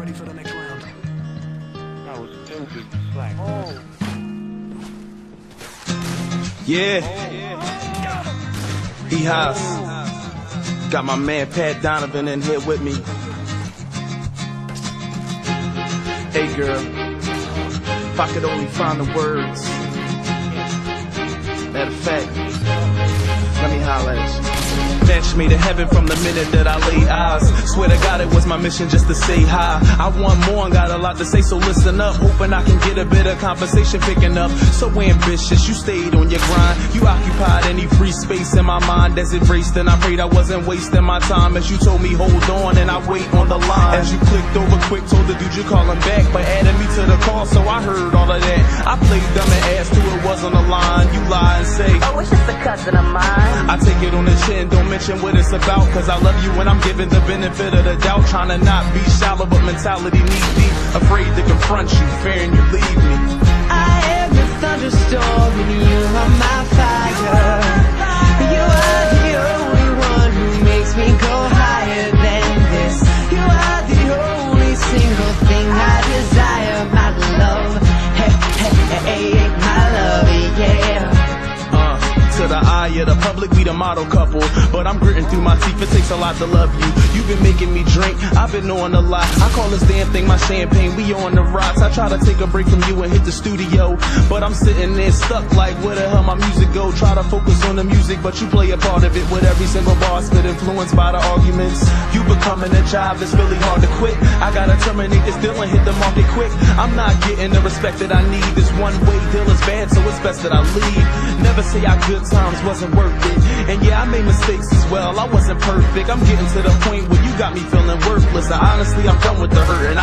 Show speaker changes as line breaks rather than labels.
ready for the next round.
That was stupid. Slack. Oh.
Yeah. He has. Got my man Pat Donovan in here with me. Hey girl, if I could only find the words. Matter of fact, let me holler at you. Snatched me to heaven from the minute that I laid eyes. Swear to God, it was my mission just to say hi. I want more and got a lot to say, so listen up. Hoping I can get a bit of conversation picking up. So ambitious, you stayed on your grind. You occupied any free space in my mind as it raced, and I prayed I wasn't wasting my time. As you told me, hold on, and I wait on the line. As you clicked over quick, told the dude you call him back, but added me to the call, so I heard all of that. I played dumb and asked who it was on the line. You lie and say,
Oh, it's just a cousin of mine.
I take it on the chin, don't mention what it's about. Cause I love you and I'm giving the benefit of the doubt. Trying to not be shallow, but mentality knee deep. Afraid to confront you, fearing you leave me. Eye the public, we the model couple. But I'm gritting through my teeth, it takes a lot to love you. You've been making me drink, I've been on a lot. I call this damn thing my champagne, we on the rocks. I try to take a break from you and hit the studio. But I'm sitting there stuck like where the hell my music go? Try to focus on the music, but you play a part of it with every single bar spit influenced by the arguments. You becoming a job that's really hard to quit. I gotta terminate this deal and hit the market quick. I'm not getting the respect that I need. This one way deal is bad, so it's best that I leave. Never say our good times wasn't worth it. And yeah, I made mistakes as well. I wasn't perfect. I'm getting to the point where you got me feeling worthless. And honestly, I'm done with the hurt